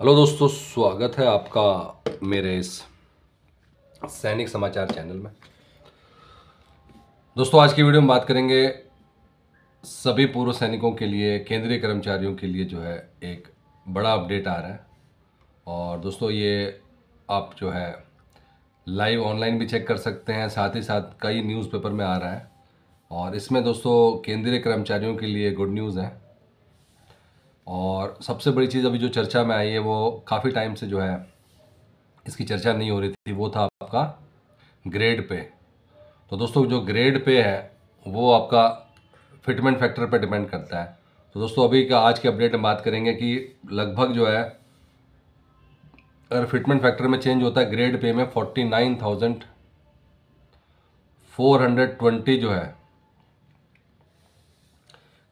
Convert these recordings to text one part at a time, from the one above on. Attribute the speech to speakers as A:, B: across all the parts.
A: Hello दोस्तों, स्वागत है आपका मेरे इस सैनिक समाचार चैनल में। दोस्तों, आज की वीडियो में बात करेंगे सभी पूर्व सैनिकों के लिए, केंद्रीय कर्मचारियों के लिए जो है एक बड़ा अपडेट आ रहा है। और दोस्तों, ये आप जो है लाइव ऑनलाइन भी चेक कर सकते हैं, साथ ही साथ कई न्यूज़पेपर में आ रहा है। और इसमें दोस्तों, केंद्रीय कर्मचारियों के लिए गुड न्यूज़ है। और सबसे बड़ी चीज़ अभी जो चर्चा में आई है वो काफ़ी टाइम से जो है इसकी चर्चा नहीं हो रही थी, वो था आपका ग्रेड पे। तो दोस्तों, जो ग्रेड पे है, वो आपका फिटमेंट फैक्टर पे डिपेंड करता है। तो दोस्तों, अभी का आज के अपडेट में बात करेंगे कि लगभग जो है, अगर फिटमेंट फैक्टर में चेंज होता है ग्रेड पे में forty nine thousand four hundred twenty जो है,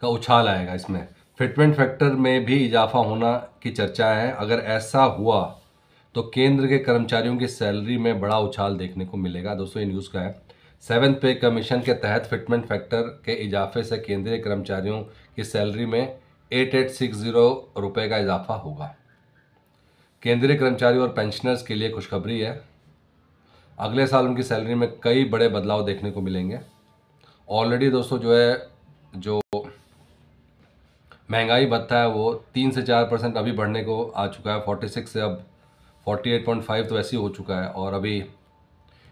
A: का उछाल आएगा इसमें। फिटमेंट फैक्टर में भी इजाफा होना की चर्चा है। अगर ऐसा हुआ तो केंद्र के कर्मचारियों की सैलरी में बड़ा उछाल देखने को मिलेगा। दोस्तों, ये न्यूज़ का है। सेवन्थ पे कमीशन के तहत फिटमेंट फैक्टर के इजाफे से केंद्रीय कर्मचारियों की सैलरी में एट एट सिक्स ज़ीरो रुपये का इजाफा होगा। केंद्रीय कर्मचारी और पेंशनर्स के लिए खुशखबरी है। अगले साल उनकी सैलरी में कई बड़े बदलाव देखने को मिलेंगे। ऑलरेडी दोस्तों, जो है, जो महँगाई भत्ता है वो तीन से चार परसेंट अभी बढ़ने को आ चुका है। फोर्टी सिक्स से अब फोर्टी एट पॉइंट फाइव तो ऐसे ही हो चुका है और अभी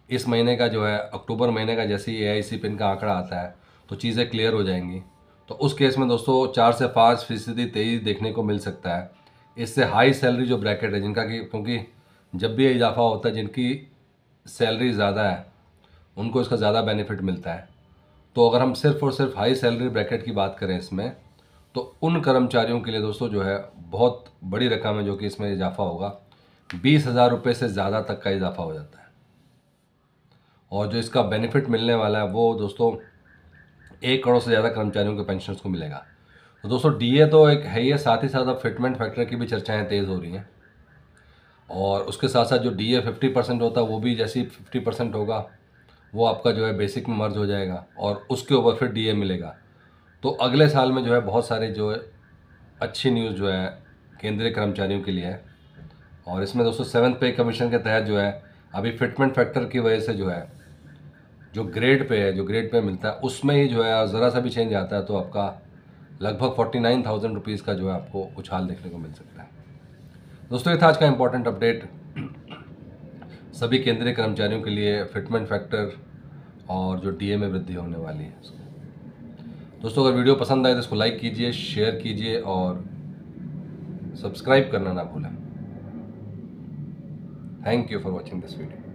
A: इस महीने का जो है, अक्टूबर महीने का जैसे ही ए आई सी पिन का आंकड़ा आता है तो चीज़ें क्लियर हो जाएँगी। तो उस केस में दोस्तों, चार से पाँच फ़ीसदी तेज़ी देखने को मिल सकता है। इससे हाई सैलरी जो ब्रैकेट है, जिनका कि क्योंकि जब भी इजाफा होता है, जिनकी सैलरी ज़्यादा है, उनको इसका ज़्यादा बेनिफिट मिलता है। तो अगर हम सिर्फ़ और सिर्फ़ हाई सैलरी ब्रैकेट की बात करें इसमें तो उन कर्मचारियों के लिए दोस्तों जो है बहुत बड़ी रकम है जो कि इसमें इजाफा होगा। बीस हज़ार रुपये से ज़्यादा तक का इजाफा हो जाता है। और जो इसका बेनिफिट मिलने वाला है, वो दोस्तों एक करोड़ से ज़्यादा कर्मचारियों के पेंशन को मिलेगा। तो दोस्तों डीए तो एक है ही है, साथ ही साथ अब फिटमेंट फैक्टर की भी चर्चाएँ तेज़ हो रही हैं। और उसके साथ साथ जो डी ए फिफ्टी परसेंट होता है, वो भी जैसे ही फिफ्टी परसेंट होगा, वो आपका जो है बेसिक में मर्ज हो जाएगा और उसके ऊपर फिर डीए मिलेगा। तो अगले साल में जो है बहुत सारे जो है अच्छी न्यूज़ जो है केंद्रीय कर्मचारियों के लिए है। और इसमें दोस्तों सेवन्थ पे कमीशन के तहत जो है, अभी फिटमेंट फैक्टर की वजह से जो है, जो ग्रेड पे है, जो ग्रेड पे मिलता है, उसमें ही जो है ज़रा सा भी चेंज आता है तो आपका लगभग फोर्टी नाइन थाउज़ेंड रुपीज़ का जो है आपको उछाल देखने को मिल सकता है। दोस्तों, ये था आज का इम्पोर्टेंट अपडेट सभी केंद्रीय कर्मचारियों के लिए फिटमेंट फैक्टर और जो डीए में वृद्धि होने वाली है दोस्तों, अगर वीडियो पसंद आए तो इसको लाइक कीजिए शेयर कीजिए और सब्सक्राइब करना ना भूलें। Thank you for watching this video